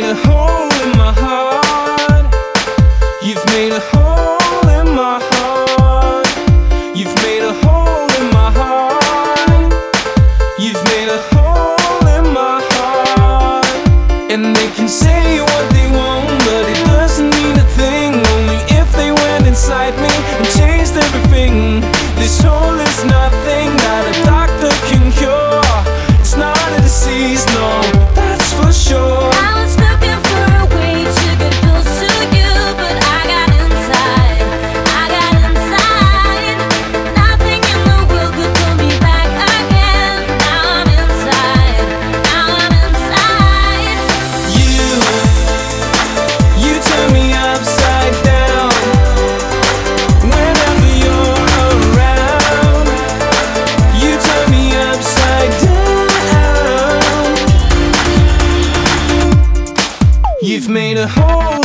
need a home made a hole